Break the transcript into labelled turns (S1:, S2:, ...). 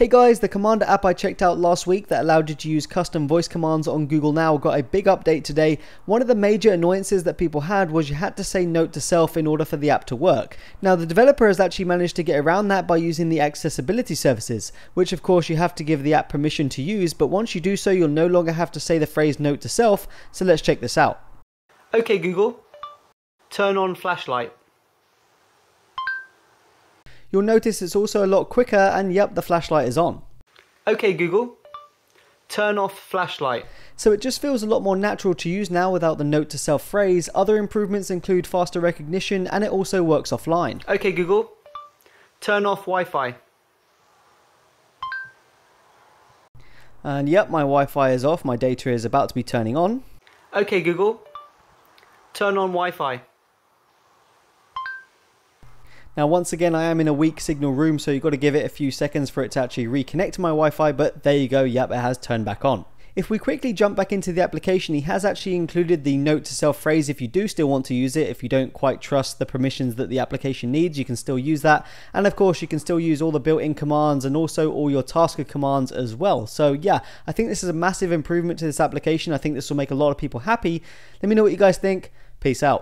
S1: Hey guys, the Commandr app I checked out last week that allowed you to use custom voice commands on Google Now got a big update today. One of the major annoyances that people had was you had to say note to self in order for the app to work. Now the developer has actually managed to get around that by using the accessibility services, which of course you have to give the app permission to use, but once you do so you'll no longer have to say the phrase note to self, so let's check this out.
S2: Okay Google, turn on flashlight.
S1: You'll notice it's also a lot quicker and yep, the flashlight is on.
S2: Okay Google, turn off flashlight.
S1: So it just feels a lot more natural to use now without the note to self phrase. Other improvements include faster recognition and it also works offline.
S2: Okay Google, turn off Wi-Fi.
S1: And yep, my Wi-Fi is off, my data is about to be turning on.
S2: Okay Google, turn on Wi-Fi.
S1: Now once again I am in a weak signal room so you've got to give it a few seconds for it to actually reconnect to my Wi-Fi but there you go, yep it has turned back on. If we quickly jump back into the application, he has actually included the note to self phrase if you do still want to use it. If you don't quite trust the permissions that the application needs, you can still use that. And of course, you can still use all the built in commands and also all your tasker commands as well. So, yeah, I think this is a massive improvement to this application. I think this will make a lot of people happy. Let me know what you guys think. Peace out.